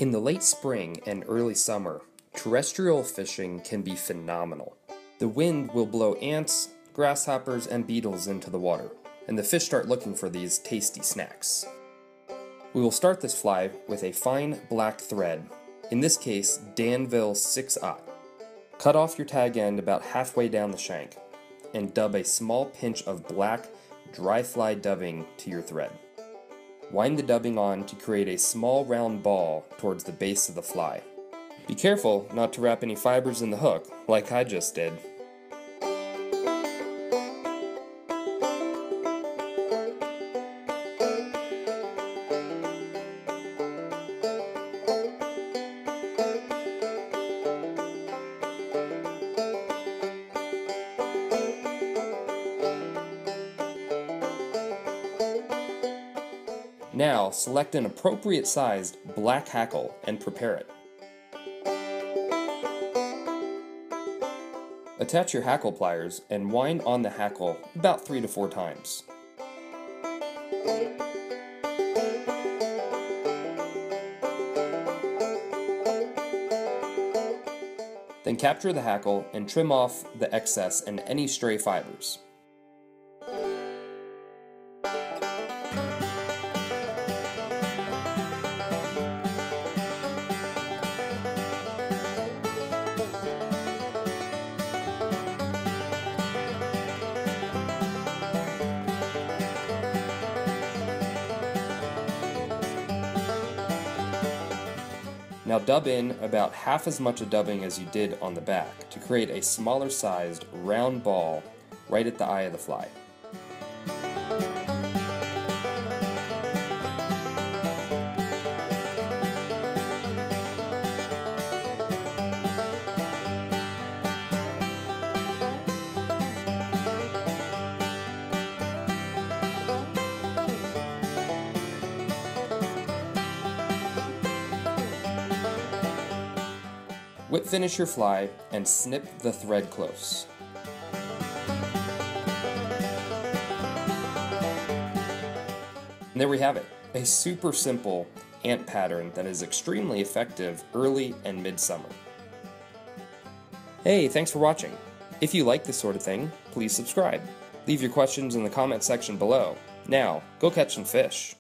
In the late spring and early summer, terrestrial fishing can be phenomenal. The wind will blow ants, grasshoppers, and beetles into the water, and the fish start looking for these tasty snacks. We will start this fly with a fine black thread, in this case Danville 6-aught. Cut off your tag end about halfway down the shank, and dub a small pinch of black dry fly dubbing to your thread. Wind the dubbing on to create a small round ball towards the base of the fly. Be careful not to wrap any fibers in the hook, like I just did. Now, select an appropriate sized black hackle and prepare it. Attach your hackle pliers and wind on the hackle about 3 to 4 times. Then capture the hackle and trim off the excess and any stray fibers. Now dub in about half as much of dubbing as you did on the back to create a smaller sized round ball right at the eye of the fly. Whip finish your fly and snip the thread close. And there we have it, a super simple ant pattern that is extremely effective early and midsummer. Hey, thanks for watching. If you like this sort of thing, please subscribe. Leave your questions in the comment section below. Now, go catch some fish.